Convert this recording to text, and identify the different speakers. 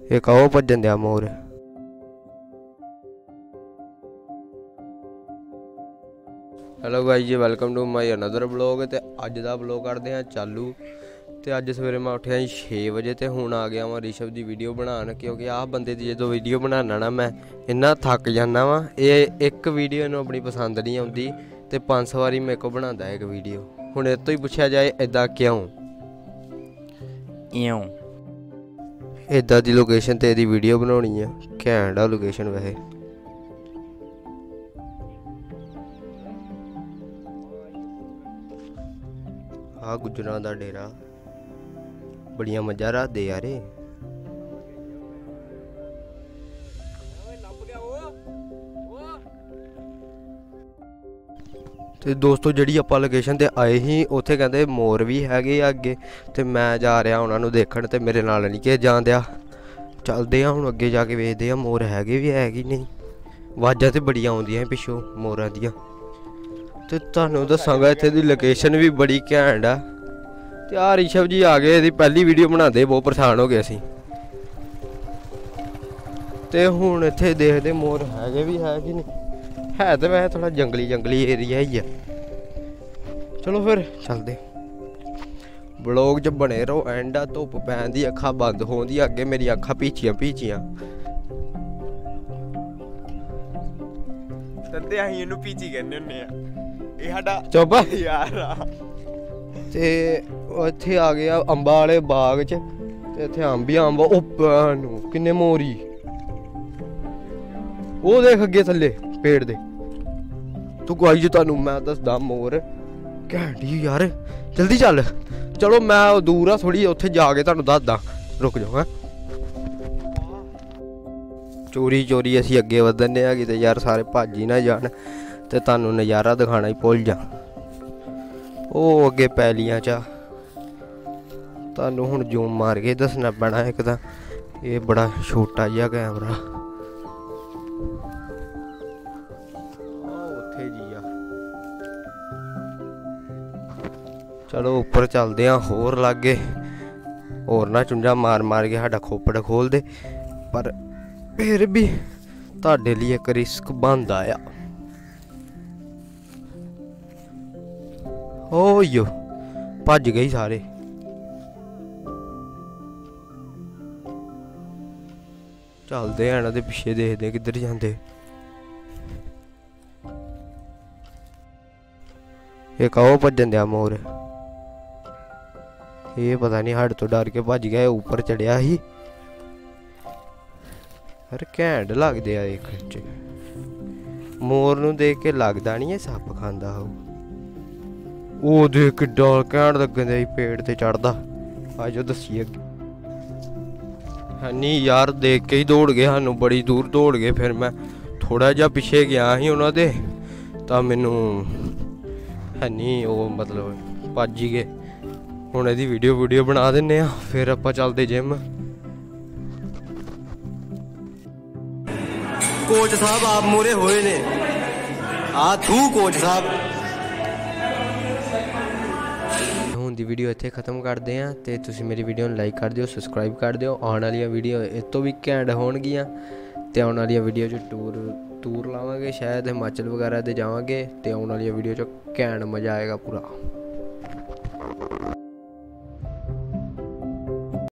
Speaker 1: ਇਹ ਕਹੋ ਭੱਜਣ ਦਿਆ ਮੋਰ। Hello guys ji welcome to my another vlog ਤੇ ਅੱਜ ਦਾ ਵਲੌਗ ਕਰਦੇ ਆ ਚਾਲੂ। ਤੇ ਅੱਜ ਸਵੇਰੇ ਮੈਂ ਉੱਠਿਆ ਸੀ 6 ਵਜੇ ਤੇ ਹੁਣ ਆ ਗਿਆ ਵਾਂ ਰਿਸ਼ਵ ਦੀ ਵੀਡੀਓ ਬਣਾਉਣ ਕਿਉਂਕਿ ਆਹ ਬੰਦੇ ਦੀ ਜਦੋਂ ਵੀਡੀਓ ਬਣਾਉਣਾ ਨਾ ਮੈਂ ਇੰਨਾ ਥੱਕ ਜਾਂਦਾ ਵਾਂ। ਇਹ ਇੱਕ ਵੀਡੀਓ ਨੂੰ ਆਪਣੀ ਪਸੰਦ ਨਹੀਂ ਆਉਂਦੀ ਤੇ ਪੰਜ ਸੌ ਵਾਰੀ ਮੇਰੇ ਕੋ ਬਣਾਉਂਦਾ ਇੱਕ ਵੀਡੀਓ ਹੁਣ ਇਹ ਤੋਂ ਹੀ ਪੁੱਛਿਆ ਜਾਏ ਇਦਾਂ ਕਿਉਂ?
Speaker 2: ਇਉਂ।
Speaker 1: ਇਦਾਂ ਦੀ ਲੋਕੇਸ਼ਨ ਤੇ ਇਹਦੀ ਵੀਡੀਓ ਬਣਾਉਣੀ ਆ। ਘੈਂਟ ਆ ਲੋਕੇਸ਼ਨ ਵੈਸੇ। ਆ ਗੁਜਰਾਂ ਦਾ ਡੇਰਾ। ਬੜੀਆਂ ਮੱਝਾਂ ਰੱਖਦੇ ਯਾਰੇ ਤੇ ਦੋਸਤੋ ਜਿਹੜੀ ਆਪਾਂ ਲੋਕੇਸ਼ਨ ਤੇ ਆਏ ਸੀ, ਉੱਥੇ ਕਹਿੰਦੇ ਮੋਰ ਵੀ ਹੈਗੇ ਆ ਅੱਗੇ, ਤੇ ਮੈਂ ਜਾ ਰਿਹਾ ਉਹਨਾਂ ਨੂੰ ਦੇਖਣ ਤੇ ਮੇਰੇ ਨਾਲ ਨਹੀਂ ਕਿ ਜਾਂਦਿਆ ਚੱਲਦੇ ਆ ਹੁਣ ਅੱਗੇ ਜਾ ਕੇ ਵੇਖਦੇ ਆ ਮੋਰ ਹੈਗੇ ਵੀ ਹੈਗੇ ਨਹੀਂ। ਆਵਾਜ਼ਾਂ ਤੇ ਬੜੀਆਂ ਆਉਂਦੀਆਂ ਪਿੱਛੋਂ ਮੋਰਾਂ ਦੀਆਂ। ਤੇ ਤੁਹਾਨੂੰ ਦੱਸਾਂਗਾ ਇੱਥੇ ਦੀ ਲੋਕੇਸ਼ਨ ਵੀ ਬੜੀ ਘੈਂਟ ਆ। ਤੇ ਆ ਰਿਸ਼ਵ ਜੀ ਆ ਗਏ, ਇਹਦੀ ਪਹਿਲੀ ਵੀਡੀਓ ਬਣਾਉਂਦੇ, ਬਹੁਤ ਪਰੇਸ਼ਾਨ ਹੋ ਗਏ ਅਸੀਂ। ਤੇ ਹੁਣ ਇੱਥੇ ਦੇਖਦੇ ਮੋਰ ਹੈਗੇ ਵੀ ਹੈ ਕਿ ਨਹੀਂ। ਹੈ ਤੇ ਵੈਸੇ ਥੋੜਾ ਜੰਗਲੀ ਜੰਗਲੀ ਏਰੀਆ ਹੀ ਆ। ਚਲੋ ਫਿਰ ਚੱਲਦੇ। ਬਲੌਗ 'ਚ ਬਣੇ ਰਹੋ ਐਂਡ ਆ ਧੁੱਪ ਪੈਣ ਦੀ ਅੱਖਾਂ ਬੰਦ ਹੋਣ ਦੀ ਅੱਗੇ ਮੇਰੀ ਅੱਖਾਂ ਪੀਚੀਆਂ ਪੀਚੀਆਂ
Speaker 2: ਤੰਦੇ ਅਸੀਂ ਇਹਨੂੰ ਪੀਚੀ ਕਹਿੰਦੇ ਹੁੰਨੇ ਆ। ਇਹ ਸਾਡਾ
Speaker 1: ਚੁੱਪ।
Speaker 2: ਯਾਰ ਆ।
Speaker 1: ਤੇ ਉੱਥੇ ਆ ਗਿਆ ਅੰਬਾਂ ਵਾਲੇ ਬਾਗ 'ਚ ਤੇ ਇੱਥੇ ਅੰਬ ਹੀ ਅੰਬ ਉੱਪਰ ਨੂੰ ਕਿੰਨੇ ਮੋਰੀ। ਉਹ ਦੇਖ ਅੱਗੇ ਥੱਲੇ ਪੇੜ ਦੇ। ਤੂੰ ਕੋਈ ਤੁਹਾਨੂੰ, ਮੈਂ ਦੱਸਦਾ ਮੋਰ ਘੈਂਟੀ ਯਾਰ, ਜਲਦੀ ਚੱਲ। ਚਲੋ ਮੈਂ ਦੂਰ ਆ ਥੋੜੀ ਉੱਥੇ ਜਾ ਕੇ ਤੁਹਾਨੂੰ ਦੱਸਦਾ ਰੁਕ ਜਾਓ, ਹੈਂ। ਚੋਰੀ ਚੋਰੀ ਅਸੀਂ ਅੱਗੇ ਵਧਨੇ ਆ, ਕਿਤੇ ਯਾਰ ਸਾਰੇ ਭੱਜ ਹੀ ਨਾ ਜਾਣ ਤੇ ਤੁਹਾਨੂੰ ਨਜ਼ਾਰਾ ਦਿਖਾਣਾ ਹੀ ਭੁੱਲ ਜਾ। ਉਹ ਅੱਗੇ ਪੈਲੀਆਂ ਚ ਤੁਹਾਨੂੰ ਹੁਣ ਜ਼ੂਮ ਮਾਰ ਕੇ ਦੱਸਣਾ ਪੈਣਾ ਇੱਕ ਤਾਂ। ਇਹ ਬੜਾ ਛੋਟਾ ਜਿਹਾ ਕੈਮਰਾ। ਚਲੋ ਉੱਪਰ ਚੱਲਦੇ ਆ, ਹੋਰ ਲਾਗੇ। ਹੋਰ ਨਾ ਚੁੰਝਾ ਮਾਰ ਮਾਰ ਕੇ ਸਾਡਾ ਖੋਪੜ ਖੋਲ ਦੇ ਪਰ ਫਿਰ ਵੀ ਤੁਹਾਡੇ ਲਈ ਇੱਕ ਰਿਸਕ ਬਣਦਾ ਆ। ਓਯੋ ਭੱਜ ਗਈ ਸਾਰੇ। ਚੱਲਦੇ ਆ ਇਹਨਾਂ ਦੇ ਪਿੱਛੇ, ਦੇਖਦੇ ਆ ਕਿੱਧਰ ਜਾਂਦੇ। ਇਹ ਕਹੋ ਭੱਜਣ ਦਿਆ ਮੋਰ। ਇਹ ਪਤਾ ਨਹੀਂ ਹੱਡ ਤੋਂ ਡਰ ਕੇ ਭੱਜ ਗਿਆ, ਇਹ ਉੱਪਰ ਚੜਿਆ ਸੀ। ਹਰ ਘੈਂਟ ਲੱਗਦੇ ਆ ਇੱਕ ਚ। ਮੋਰ ਨੂੰ ਦੇਖ ਕੇ ਲੱਗਦਾ ਨਹੀਂ ਇਹ ਸੱਪ ਖਾਂਦਾ ਹੋਊ। ਉਹ ਦੇਖ ਕਿੱਡਾ ਕਹਿਣ ਲੱਗਦਾ ਸੀ ਪੇੜ ਤੇ ਚੜਦਾ। ਆਜੋ ਦੱਸੀ ਅੱਗੇ। ਹਨੀ ਯਾਰ ਦੇਖ ਕੇ ਹੀ ਦੌੜ ਗਏ, ਸਾਨੂੰ ਬੜੀ ਦੂਰ ਦੌੜ ਗਏ, ਫਿਰ ਮੈਂ ਥੋੜਾ ਜਿਹਾ ਪਿੱਛੇ ਗਿਆ ਸੀ ਉਹਨਾਂ ਦੇ, ਤਾਂ ਮੈਨੂੰ ਹਨੀ ਉਹ ਮਤਲਬ ਭੱਜ ਗਏ। ਹੁਣ ਇਹਦੀ ਵੀਡੀਓ ਵੀਡੀਓ ਬਣਾ ਦਿੰਨੇ ਆ ਫਿਰ ਆਪਾਂ ਚੱਲਦੇ ਜਿਮ ਕੋਚ ਸਾਹਿਬ ਆਪ ਮੂਰੇ ਹੋਏ ਨੇ। ਆ ਤੂੰ ਕੋਚ ਸਾਹਿਬ। ਹੁਣ ਦੀ ਵੀਡੀਓ ਇੱਥੇ ਖਤਮ ਕਰਦੇ ਆ ਤੇ ਤੁਸੀਂ ਮੇਰੀ ਵੀਡੀਓ ਨੂੰ ਲਾਈਕ ਕਰ ਦਿਓ ਸਬਸਕ੍ਰਾਈਬ ਕਰ ਦਿਓ। ਆਉਣ ਵਾਲੀਆਂ ਵੀਡੀਓ ਇਸ ਤੋਂ ਵੀ ਘੈਂਟ ਹੋਣਗੀਆਂ ਤੇ ਆਉਣ ਵਾਲੀਆਂ ਵੀਡੀਓ 'ਚ ਟੂਰ ਟੂਰ ਲਾਵਾਂਗੇ ਸ਼ਾਇਦ ਹਿਮਾਚਲ ਵਗੈਰਾ ਤੇ ਜਾਵਾਂਗੇ ਤੇ ਆਉਣ ਵਾਲੀਆਂ ਵੀਡੀਓ 'ਚ ਘੈਂਟ ਮਜ਼ਾ ਆਏਗਾ ਪੂਰਾ।